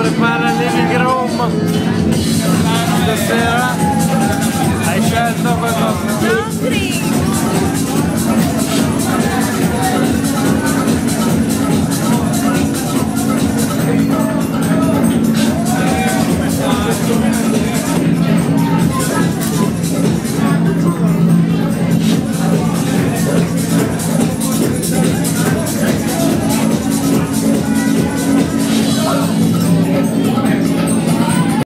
prepara l'Enegrom stasera